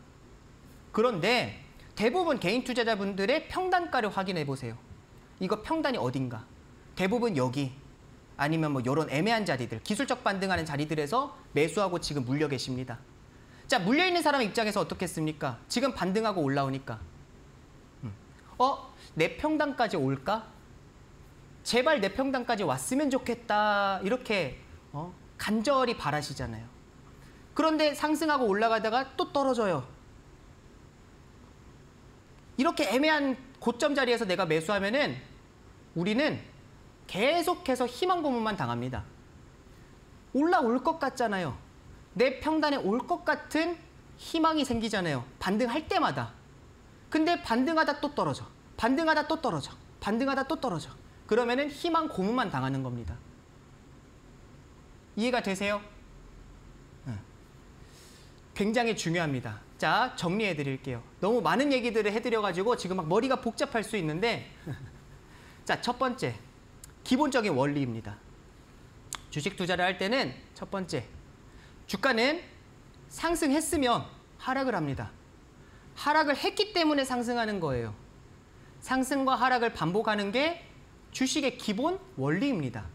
그런데 대부분 개인 투자자분들의 평단가를 확인해 보세요. 이거 평단이 어딘가? 대부분 여기 아니면 뭐 이런 애매한 자리들, 기술적 반등하는 자리들에서 매수하고 지금 물려 계십니다. 자, 물려 있는 사람 입장에서 어떻겠습니까? 지금 반등하고 올라오니까. 음. 어, 내 평단까지 올까? 제발 내 평단까지 왔으면 좋겠다. 이렇게 어? 간절히 바라시잖아요. 그런데 상승하고 올라가다가 또 떨어져요. 이렇게 애매한 고점 자리에서 내가 매수하면은 우리는 계속해서 희망 고문만 당합니다. 올라올 것 같잖아요. 내 평단에 올 것 같은 희망이 생기잖아요. 반등할 때마다. 근데 반등하다 또 떨어져. 반등하다 또 떨어져. 반등하다 또 떨어져. 그러면은 희망 고문만 당하는 겁니다. 이해가 되세요? 굉장히 중요합니다. 자, 정리해 드릴게요. 너무 많은 얘기들을 해드려가지고 지금 막 머리가 복잡할 수 있는데 자, 첫 번째. 기본적인 원리입니다. 주식 투자를 할 때는 첫 번째. 주가는 상승했으면 하락을 합니다. 하락을 했기 때문에 상승하는 거예요. 상승과 하락을 반복하는 게 주식의 기본 원리입니다.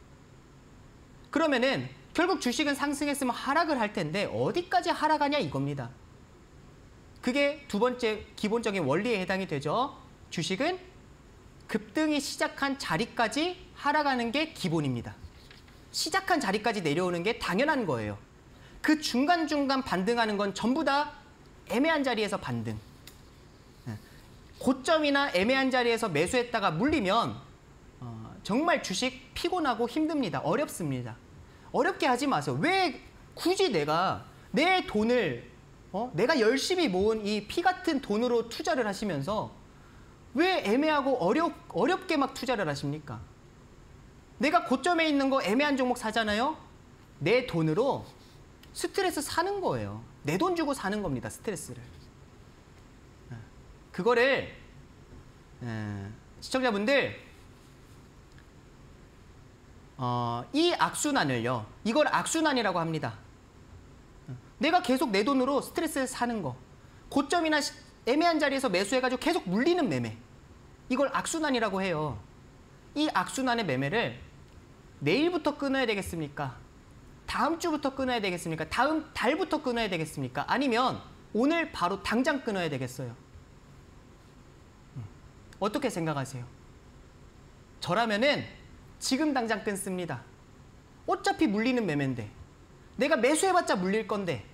그러면은 결국 주식은 상승했으면 하락을 할 텐데 어디까지 하락하냐 이겁니다. 그게 두 번째 기본적인 원리에 해당이 되죠. 주식은 급등이 시작한 자리까지 하락하는 게 기본입니다. 시작한 자리까지 내려오는 게 당연한 거예요. 그 중간중간 반등하는 건 전부 다 애매한 자리에서 반등. 예. 고점이나 애매한 자리에서 매수했다가 물리면 어, 정말 주식 피곤하고 힘듭니다. 어렵습니다. 어렵게 하지 마세요. 왜 굳이 내가 내 돈을 어? 내가 열심히 모은 이 피 같은 돈으로 투자를 하시면서 왜 애매하고 어렵, 어렵게 막 투자를 하십니까? 내가 고점에 있는 거 애매한 종목 사잖아요? 내 돈으로 스트레스 사는 거예요. 내 돈 주고 사는 겁니다, 스트레스를. 예. 그거를, 예, 시청자분들, 어, 이 악순환을요, 이걸 악순환이라고 합니다. 내가 계속 내 돈으로 스트레스를 사는 거. 고점이나 애매한 자리에서 매수해가지고 계속 물리는 매매. 이걸 악순환이라고 해요. 이 악순환의 매매를 내일부터 끊어야 되겠습니까? 다음 주부터 끊어야 되겠습니까? 다음 달부터 끊어야 되겠습니까? 아니면 오늘 바로 당장 끊어야 되겠어요? 음, 어떻게 생각하세요? 저라면은 지금 당장 끊습니다. 어차피 물리는 매매인데. 내가 매수해봤자 물릴 건데.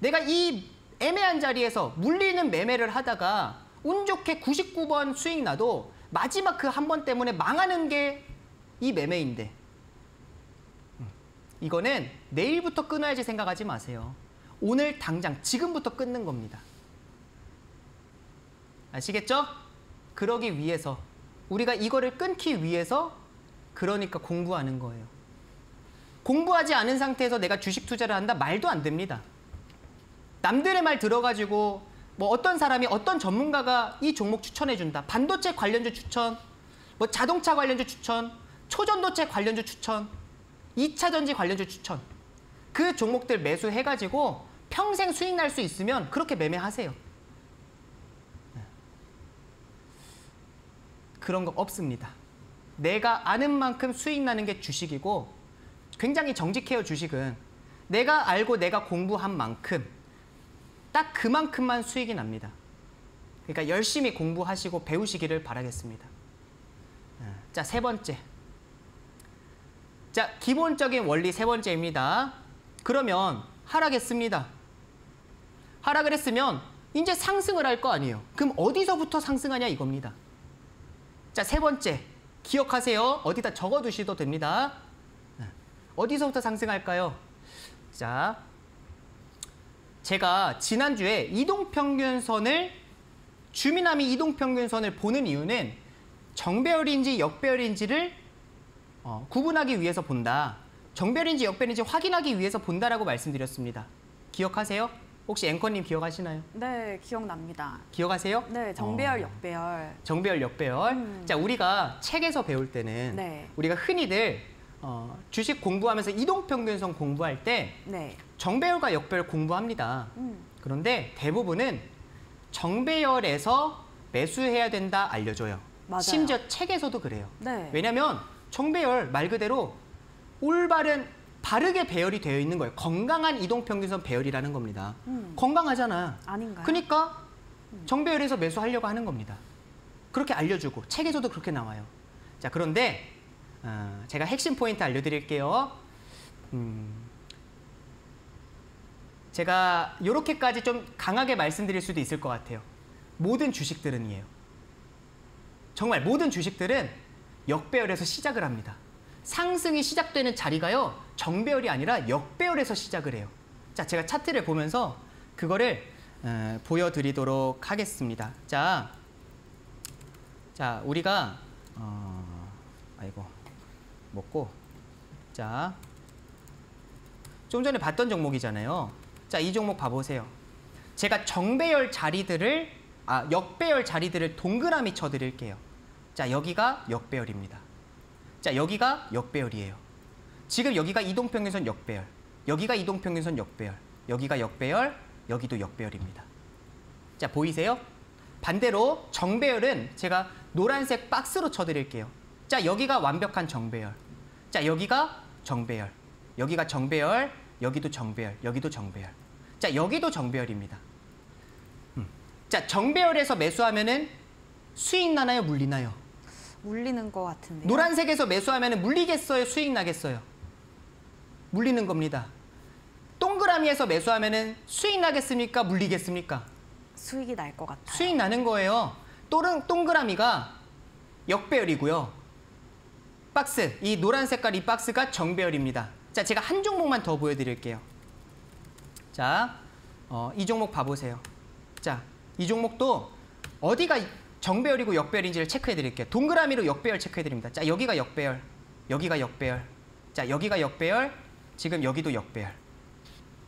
내가 이 애매한 자리에서 물리는 매매를 하다가 운 좋게 99번 수익 나도 마지막 그 한 번 때문에 망하는 게 이 매매인데 음, 이거는 내일부터 끊어야지 생각하지 마세요. 오늘 당장 지금부터 끊는 겁니다. 아시겠죠? 그러기 위해서 우리가 이거를 끊기 위해서 그러니까 공부하는 거예요. 공부하지 않은 상태에서 내가 주식 투자를 한다 말도 안 됩니다. 남들의 말 들어가지고 뭐 어떤 사람이 어떤 전문가가 이 종목 추천해 준다. 반도체 관련주 추천, 뭐 자동차 관련주 추천, 초전도체 관련주 추천, 2차 전지 관련주 추천. 그 종목들 매수해 가지고 평생 수익 날 수 있으면 그렇게 매매하세요. 네. 그런 거 없습니다. 내가 아는 만큼 수익 나는 게 주식이고 굉장히 정직해요, 주식은. 내가 알고 내가 공부한 만큼 딱 그만큼만 수익이 납니다. 그러니까 열심히 공부하시고 배우시기를 바라겠습니다. 네. 자, 세 번째. 자, 기본적인 원리 세 번째입니다. 그러면 하락했습니다. 하락을 했으면 이제 상승을 할 거 아니에요. 그럼 어디서부터 상승하냐 이겁니다. 자, 세 번째. 기억하세요. 어디다 적어두셔도 됩니다. 네. 어디서부터 상승할까요? 자, 제가 지난주에 이동평균선을 주민함이 이동평균선을 보는 이유는 정배열인지 역배열인지를 어, 구분하기 위해서 본다. 정배열인지 역배열인지 확인하기 위해서 본다라고 말씀드렸습니다. 기억하세요? 혹시 앵커님 기억하시나요? 네, 기억납니다. 기억하세요? 네, 정배열, 어, 역배열. 정배열, 역배열. 음. 자, 우리가 책에서 배울 때는 네. 우리가 흔히들 어, 주식 공부하면서 이동평균선 공부할 때 네. 정배열과 역배열 공부합니다. 음. 그런데 대부분은 정배열에서 매수해야 된다 알려줘요. 맞아요. 심지어 책에서도 그래요. 네. 왜냐하면 정배열 말 그대로 올바른 바르게 배열이 되어 있는 거예요. 건강한 이동평균선 배열이라는 겁니다. 음. 건강하잖아. 아닌가요? 그러니까 정배열에서 매수하려고 하는 겁니다. 그렇게 알려주고 책에서도 그렇게 나와요. 자 그런데 어, 제가 핵심 포인트 알려드릴게요. 음, 제가 이렇게까지 좀 강하게 말씀드릴 수도 있을 것 같아요. 모든 주식들은이에요. 정말 모든 주식들은 역배열에서 시작을 합니다. 상승이 시작되는 자리가요. 정배열이 아니라 역배열에서 시작을 해요. 자, 제가 차트를 보면서 그거를 어, 보여드리도록 하겠습니다. 자, 자 우리가 어, 아이고 먹고 자, 좀 전에 봤던 종목이잖아요. 자, 이 종목 봐보세요. 제가 정배열 자리들을 아 역배열 자리들을 동그라미 쳐드릴게요. 자, 여기가 역배열입니다. 자, 여기가 역배열이에요. 지금 여기가 이동평균선 역배열, 여기가 이동평균선 역배열, 여기가 역배열, 여기도 역배열입니다. 자, 보이세요? 반대로 정배열은 제가 노란색 박스로 쳐드릴게요. 자, 여기가 완벽한 정배열. 자, 여기가 정배열. 여기가 정배열, 여기도 정배열, 여기도 정배열. 자, 여기도 정배열입니다. 음. 자, 정배열에서 매수하면은 수익 나나요, 물리나요? 물리는 것 같은데요. 노란색에서 매수하면 물리겠어요? 수익 나겠어요? 물리는 겁니다. 동그라미에서 매수하면 수익 나겠습니까? 물리겠습니까? 수익이 날 것 같아요. 수익 나는 거예요. 또는 동그라미가 역배열이고요. 박스, 이 노란 색깔 이 박스가 정배열입니다. 자, 제가 한 종목만 더 보여드릴게요. 자, 어, 이 종목 봐보세요. 자, 이 종목도 어디가 정배열이고 역배열인지를 체크해 드릴게요. 동그라미로 역배열 체크해 드립니다. 자, 여기가 역배열, 여기가 역배열. 자, 여기가 역배열, 지금 여기도 역배열.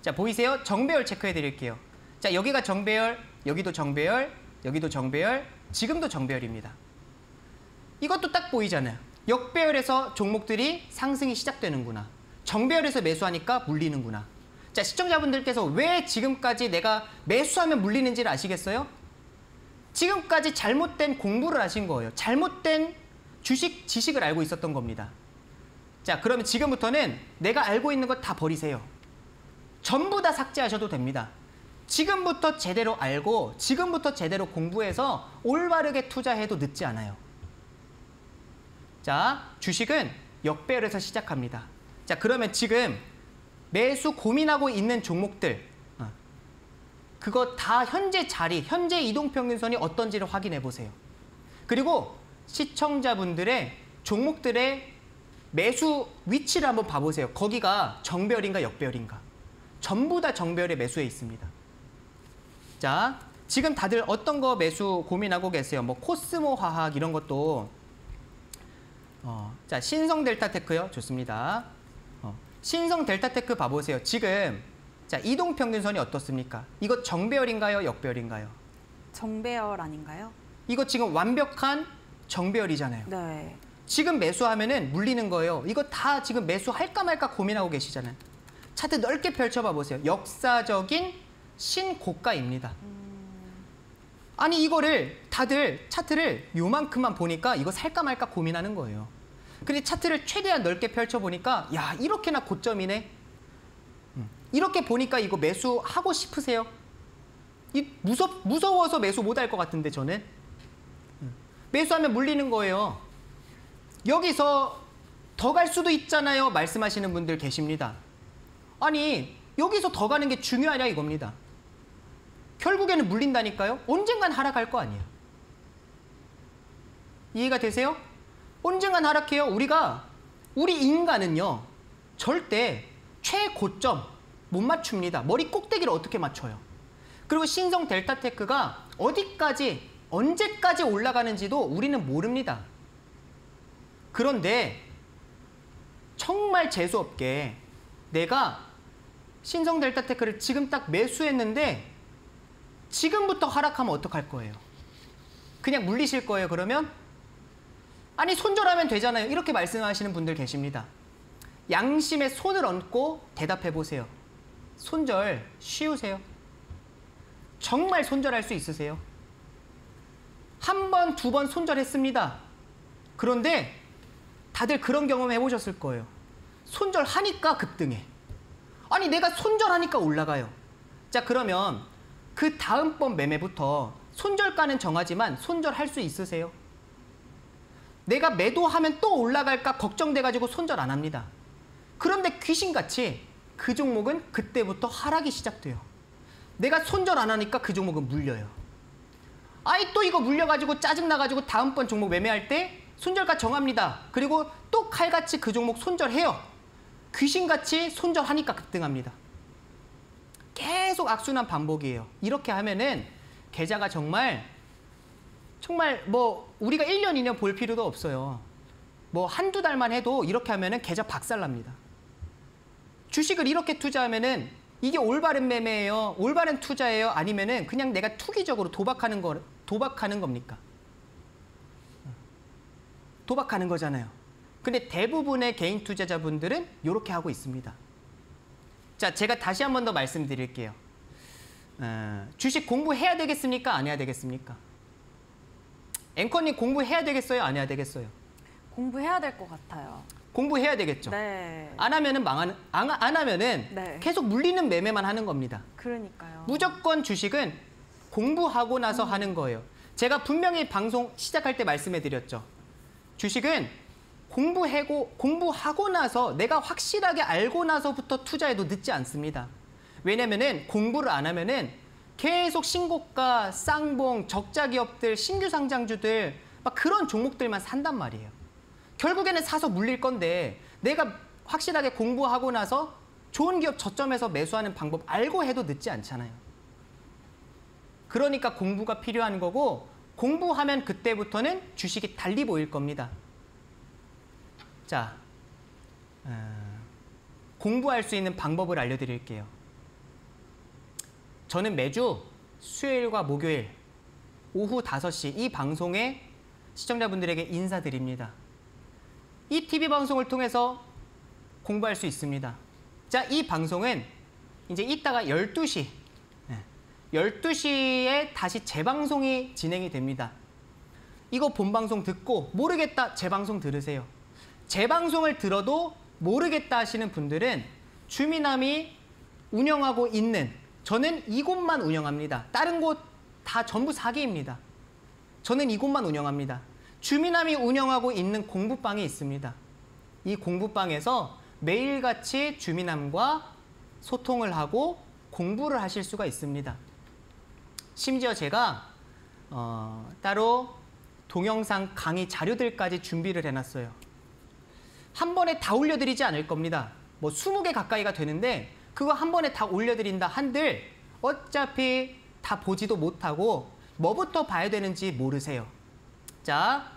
자, 보이세요? 정배열 체크해 드릴게요. 자, 여기가 정배열, 여기도 정배열, 여기도 정배열, 지금도 정배열입니다. 이것도 딱 보이잖아요. 역배열에서 종목들이 상승이 시작되는구나. 정배열에서 매수하니까 물리는구나. 자, 시청자분들께서 왜 지금까지 내가 매수하면 물리는지를 아시겠어요? 지금까지 잘못된 공부를 하신 거예요. 잘못된 주식 지식을 알고 있었던 겁니다. 자, 그러면 지금부터는 내가 알고 있는 것 다 버리세요. 전부 다 삭제하셔도 됩니다. 지금부터 제대로 알고 지금부터 제대로 공부해서 올바르게 투자해도 늦지 않아요. 자, 주식은 역배열에서 시작합니다. 자, 그러면 지금 매수 고민하고 있는 종목들 어, 그거 다 현재 자리, 현재 이동평균선이 어떤지를 확인해 보세요. 그리고 시청자분들의 종목들의 매수 위치를 한번 봐보세요. 거기가 정별인가 역별인가. 전부 다 정별에 매수해 있습니다. 자, 지금 다들 어떤 거 매수 고민하고 계세요? 뭐 코스모 화학 이런 것도 어, 자 신성 델타테크요. 좋습니다. 어, 신성 델타테크 봐보세요. 지금 자 이동 평균선이 어떻습니까? 이거 정배열인가요? 역배열인가요? 정배열 아닌가요? 이거 지금 완벽한 정배열이잖아요. 네. 지금 매수하면은 물리는 거예요. 이거 다 지금 매수할까 말까 고민하고 계시잖아요. 차트 넓게 펼쳐봐 보세요. 역사적인 신고가입니다. 아니 이거를 다들 차트를 요만큼만 보니까 이거 살까 말까 고민하는 거예요. 근데 차트를 최대한 넓게 펼쳐보니까 야 이렇게나 고점이네. 음, 이렇게 보니까 이거 매수하고 싶으세요? 이 무섭, 무서워서 매수 못 할 것 같은데 저는. 음, 매수하면 물리는 거예요. 여기서 더 갈 수도 있잖아요. 말씀하시는 분들 계십니다. 아니 여기서 더 가는 게 중요하냐 이겁니다. 결국에는 물린다니까요. 언젠간 하락할 거 아니에요. 이해가 되세요? 언젠간 하락해요. 우리가 우리 인간은요. 절대 최고점 못 맞춥니다. 머리 꼭대기를 어떻게 맞춰요? 그리고 신성 델타테크가 어디까지 언제까지 올라가는지도 우리는 모릅니다. 그런데 정말 재수없게 내가 신성 델타테크를 지금 딱 매수했는데 지금부터 하락하면 어떡할 거예요? 그냥 물리실 거예요, 그러면? 아니, 손절하면 되잖아요. 이렇게 말씀하시는 분들 계십니다. 양심에 손을 얹고 대답해 보세요. 손절 쉬우세요? 정말 손절할 수 있으세요? 한 번, 두 번 손절했습니다. 그런데 다들 그런 경험 해보셨을 거예요. 손절하니까 급등해. 아니, 내가 손절하니까 올라가요. 자, 그러면 그 다음번 매매부터 손절가는 정하지만 손절할 수 있으세요? 내가 매도하면 또 올라갈까 걱정돼가지고 손절 안 합니다. 그런데 귀신같이 그 종목은 그때부터 하락이 시작돼요. 내가 손절 안 하니까 그 종목은 물려요. 아이 또 이거 물려가지고 짜증나가지고 다음번 종목 매매할 때 손절가 정합니다. 그리고 또 칼같이 그 종목 손절해요. 귀신같이 손절하니까 급등합니다. 계속 악순환 반복이에요. 이렇게 하면은 계좌가 정말 정말 뭐 우리가 1년 2년 볼 필요도 없어요. 뭐 한두 달만 해도 이렇게 하면은 계좌 박살납니다. 주식을 이렇게 투자하면은 이게 올바른 매매예요. 올바른 투자예요. 아니면은 그냥 내가 투기적으로 도박하는 거 도박하는 겁니까? 도박하는 거잖아요. 근데 대부분의 개인 투자자분들은 이렇게 하고 있습니다. 자, 제가 다시 한 번 더 말씀드릴게요. 어, 주식 공부해야 되겠습니까? 안 해야 되겠습니까? 앵커님 공부해야 되겠어요? 안 해야 되겠어요? 공부해야 될 것 같아요. 공부해야 되겠죠. 네. 안 하면은 망하는 안, 안 하면은 네. 계속 물리는 매매만 하는 겁니다. 그러니까요. 무조건 주식은 공부하고 나서 하는 거예요. 제가 분명히 방송 시작할 때 말씀해 드렸죠. 주식은 공부하고 공부하고 나서 내가 확실하게 알고 나서부터 투자해도 늦지 않습니다. 왜냐면은 공부를 안 하면은 계속 신고가, 쌍봉, 적자 기업들, 신규 상장주들 막 그런 종목들만 산단 말이에요. 결국에는 사서 물릴 건데 내가 확실하게 공부하고 나서 좋은 기업 저점에서 매수하는 방법 알고 해도 늦지 않잖아요. 그러니까 공부가 필요한 거고 공부하면 그때부터는 주식이 달리 보일 겁니다. 자, 어, 공부할 수 있는 방법을 알려드릴게요. 저는 매주 수요일과 목요일 오후 5시 이 방송에 시청자분들에게 인사드립니다. 이 TV 방송을 통해서 공부할 수 있습니다. 자, 이 방송은 이제 이따가 12시, 12시에 다시 재방송이 진행이 됩니다. 이거 본방송 듣고 모르겠다 재방송 들으세요. 재방송을 들어도 모르겠다 하시는 분들은 주민함이 운영하고 있는 저는 이곳만 운영합니다. 다른 곳 다 전부 사기입니다. 저는 이곳만 운영합니다. 주민함이 운영하고 있는 공부방이 있습니다. 이 공부방에서 매일같이 주민함과 소통을 하고 공부를 하실 수가 있습니다. 심지어 제가 어, 따로 동영상 강의 자료들까지 준비를 해놨어요. 한 번에 다 올려드리지 않을 겁니다. 뭐 20개 가까이가 되는데 그거 한 번에 다 올려드린다 한들 어차피 다 보지도 못하고 뭐부터 봐야 되는지 모르세요. 자,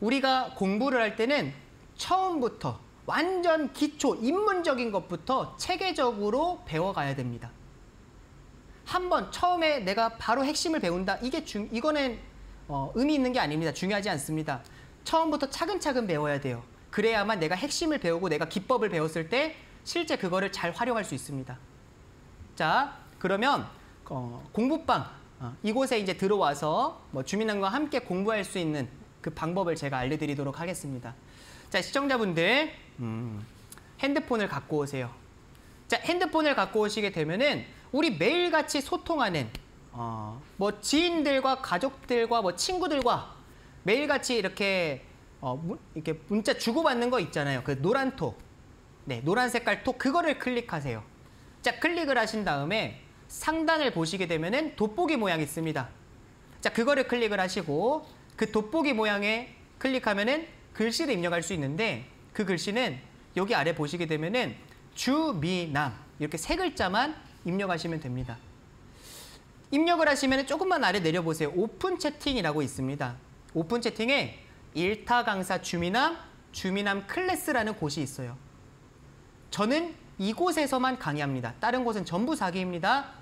우리가 공부를 할 때는 처음부터 완전 기초, 입문적인 것부터 체계적으로 배워가야 됩니다. 한번 처음에 내가 바로 핵심을 배운다. 이게 중, 이거는 어, 의미 있는 게 아닙니다. 중요하지 않습니다. 처음부터 차근차근 배워야 돼요. 그래야만 내가 핵심을 배우고 내가 기법을 배웠을 때 실제 그거를 잘 활용할 수 있습니다. 자, 그러면 어, 공부방 어, 이곳에 이제 들어와서 뭐 주민들과 함께 공부할 수 있는 그 방법을 제가 알려드리도록 하겠습니다. 자, 시청자분들 음, 핸드폰을 갖고 오세요. 자, 핸드폰을 갖고 오시게 되면은 우리 매일같이 소통하는 어, 뭐 지인들과 가족들과 뭐 친구들과 매일같이 이렇게 어, 문, 이렇게 문자 주고받는 거 있잖아요. 그 노란 톡. 네, 노란 색깔 톡 그거를 클릭하세요. 자, 클릭을 하신 다음에 상단을 보시게 되면은 돋보기 모양이 있습니다. 자, 그거를 클릭을 하시고 그 돋보기 모양에 클릭하면은 글씨를 입력할 수 있는데 그 글씨는 여기 아래 보시게 되면은 주미남 이렇게 세 글자만 입력하시면 됩니다. 입력을 하시면 조금만 아래 내려보세요. 오픈 채팅이라고 있습니다. 오픈 채팅에 일타 강사 주미남, 주미남 클래스라는 곳이 있어요. 저는 이곳에서만 강의합니다. 다른 곳은 전부 사기입니다.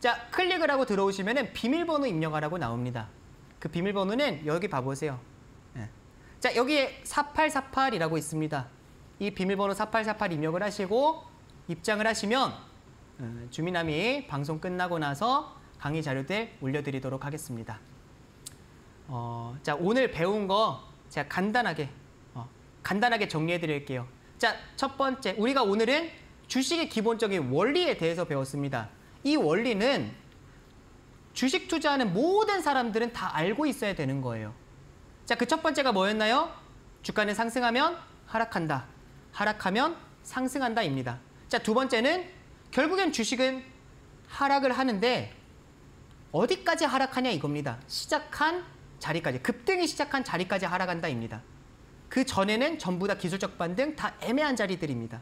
자, 클릭을 하고 들어오시면 비밀번호 입력하라고 나옵니다. 그 비밀번호는 여기 봐보세요. 예. 자, 여기에 4848이라고 있습니다. 이 비밀번호 4848 입력을 하시고 입장을 하시면 어, 주민남이 방송 끝나고 나서 강의 자료들 올려드리도록 하겠습니다. 어, 자, 오늘 배운 거 제가 간단하게, 어, 간단하게 정리해 드릴게요. 자, 첫 번째, 우리가 오늘은 주식의 기본적인 원리에 대해서 배웠습니다. 이 원리는 주식 투자하는 모든 사람들은 다 알고 있어야 되는 거예요. 자, 그 첫 번째가 뭐였나요? 주가는 상승하면 하락한다. 하락하면 상승한다입니다. 자, 두 번째는 결국엔 주식은 하락을 하는데 어디까지 하락하냐 이겁니다. 시작한 자리까지, 급등이 시작한 자리까지 하락한다입니다. 그 전에는 전부 다 기술적 반등, 다 애매한 자리들입니다.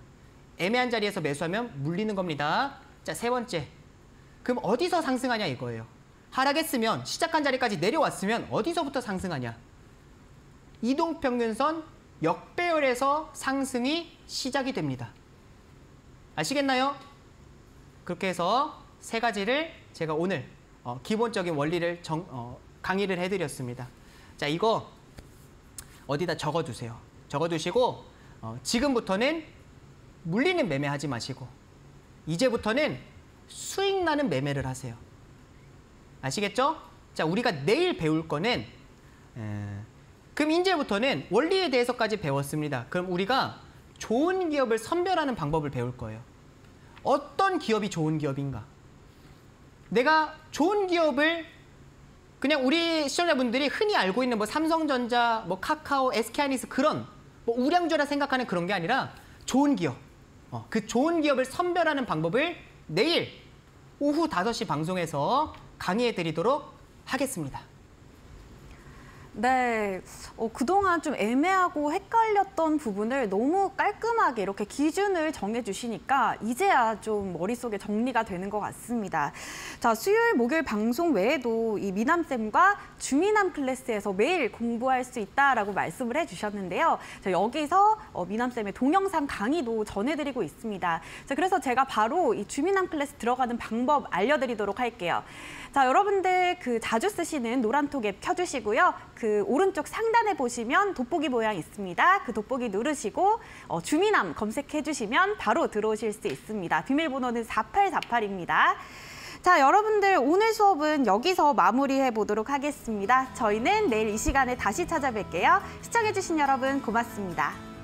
애매한 자리에서 매수하면 물리는 겁니다. 자, 세 번째. 그럼 어디서 상승하냐 이거예요. 하락했으면 시작한 자리까지 내려왔으면 어디서부터 상승하냐? 이동평균선 역배열에서 상승이 시작이 됩니다. 아시겠나요? 그렇게 해서 세 가지를 제가 오늘 어, 기본적인 원리를 정, 어, 강의를 해드렸습니다. 자, 이거 어디다 적어두세요. 적어두시고 어, 지금부터는 물리는 매매하지 마시고 이제부터는 수익 나는 매매를 하세요. 아시겠죠? 자, 우리가 내일 배울 거는 에, 그럼 이제부터는 원리에 대해서까지 배웠습니다. 그럼 우리가 좋은 기업을 선별하는 방법을 배울 거예요. 어떤 기업이 좋은 기업인가? 내가 좋은 기업을 그냥 우리 시청자분들이 흔히 알고 있는 뭐 삼성전자, 뭐 카카오, SK하이닉스 그런 뭐 우량주라 생각하는 그런 게 아니라 좋은 기업. 어, 그 좋은 기업을 선별하는 방법을 내일 오후 5시 방송에서 강의해 드리도록 하겠습니다. 네, 어, 그동안 좀 애매하고 헷갈렸던 부분을 너무 깔끔하게 이렇게 기준을 정해주시니까 이제야 좀 머릿속에 정리가 되는 것 같습니다. 자, 수요일, 목요일 방송 외에도 이 미남쌤과 주미남 클래스에서 매일 공부할 수 있다라고 말씀을 해주셨는데요. 자, 여기서 어, 미남쌤의 동영상 강의도 전해드리고 있습니다. 자, 그래서 제가 바로 이 주미남 클래스 들어가는 방법 알려드리도록 할게요. 자, 여러분들 그 자주 쓰시는 노란톡 앱 켜주시고요. 그 오른쪽 상단에 보시면 돋보기 모양 있습니다. 그 돋보기 누르시고 어, 주민함 검색해 주시면 바로 들어오실 수 있습니다. 비밀번호는 4848입니다. 자, 여러분들 오늘 수업은 여기서 마무리해 보도록 하겠습니다. 저희는 내일 이 시간에 다시 찾아뵐게요. 시청해 주신 여러분 고맙습니다.